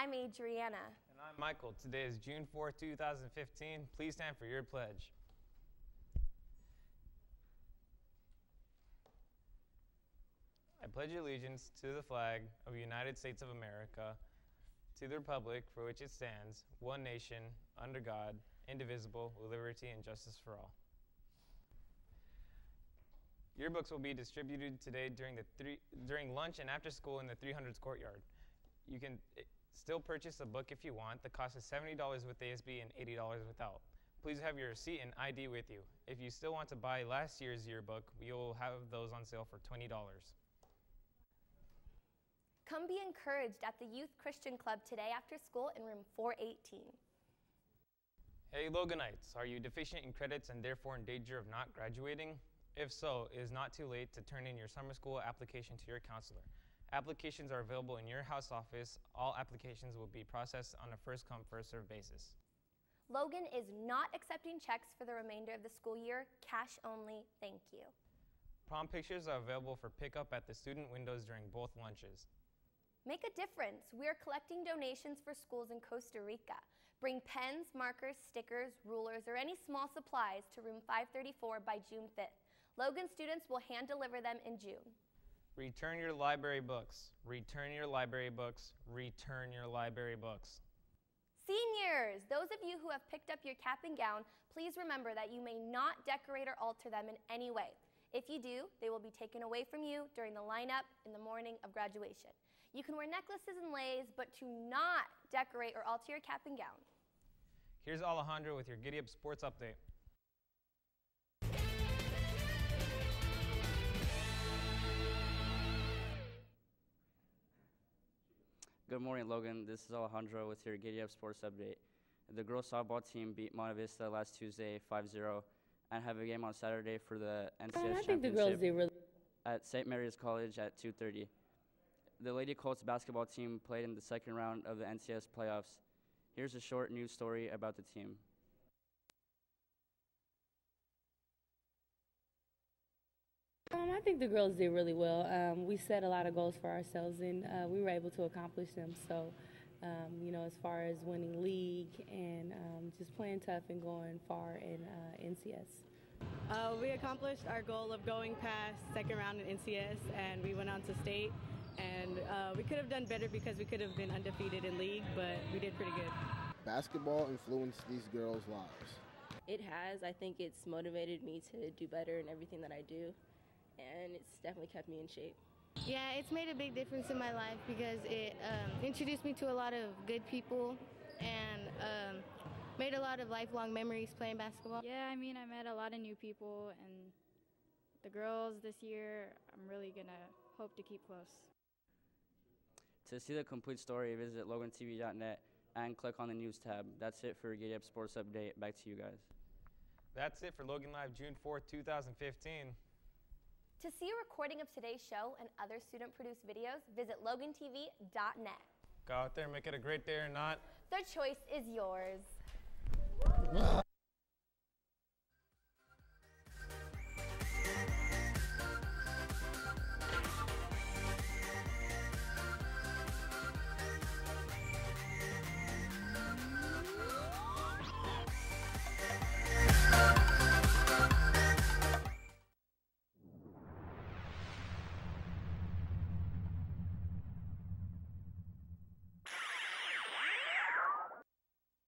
I'm Adriana. And I'm Michael. Today is June 4, 2015. Please stand for your pledge. I pledge allegiance to the flag of the United States of America, to the republic for which it stands, one nation, under God, indivisible, with liberty and justice for all. Yearbooks will be distributed today during, the three, during lunch and after school in the 300s courtyard. You can still purchase a book if you want. The cost is $70 with ASB and $80 without. Please have your receipt and ID with you. If you still want to buy last year's yearbook, we will have those on sale for $20. Come be encouraged at the Youth Christian Club today after school in room 418. Hey Loganites, are you deficient in credits and therefore in danger of not graduating? If so, it is not too late to turn in your summer school application to your counselor. Applications are available in your house office. All applications will be processed on a first come, first served basis. Logan is not accepting checks for the remainder of the school year. Cash only. Thank you. Prom pictures are available for pickup at the student windows during both lunches. Make a difference. We are collecting donations for schools in Costa Rica. Bring pens, markers, stickers, rulers, or any small supplies to room 534 by June 5th. Logan students will hand deliver them in June. Return your library books. Return your library books. Return your library books. Seniors, those of you who have picked up your cap and gown, please remember that you may not decorate or alter them in any way. If you do, they will be taken away from you during the lineup in the morning of graduation. You can wear necklaces and leis, but to not decorate or alter your cap and gown. Here's Alejandro with your Giddy Up Sports Update. Good morning, Logan. This is Alejandro with your Giddy Up Sports Update. The girls softball team beat Monte Vista last Tuesday 5-0 and have a game on Saturday for the NCS I championship think the girls did really. at St. Mary's College at 2:30. The Lady Colts basketball team played in the second round of the NCS playoffs. Here's a short news story about the team. Um, I think the girls did really well. Um, we set a lot of goals for ourselves, and uh, we were able to accomplish them. So, um, you know, as far as winning league and um, just playing tough and going far in uh, NCS. Uh, we accomplished our goal of going past second round in NCS, and we went on to state. And uh, we could have done better because we could have been undefeated in league, but we did pretty good. Basketball influenced these girls' lives. It has. I think it's motivated me to do better in everything that I do, and it's definitely kept me in shape. Yeah, it's made a big difference in my life because it um, introduced me to a lot of good people and um, made a lot of lifelong memories playing basketball. Yeah, I mean, I met a lot of new people, and the girls this year, I'm really going to hope to keep close. To see the complete story, visit logantv.net and click on the news tab. That's it for Giddy Up Sports Update. Back to you guys. That's it for Logan Live June 4th, 2015. To see a recording of today's show and other student-produced videos, visit logantv.net. Go out there, and make it a great day or not. The choice is yours.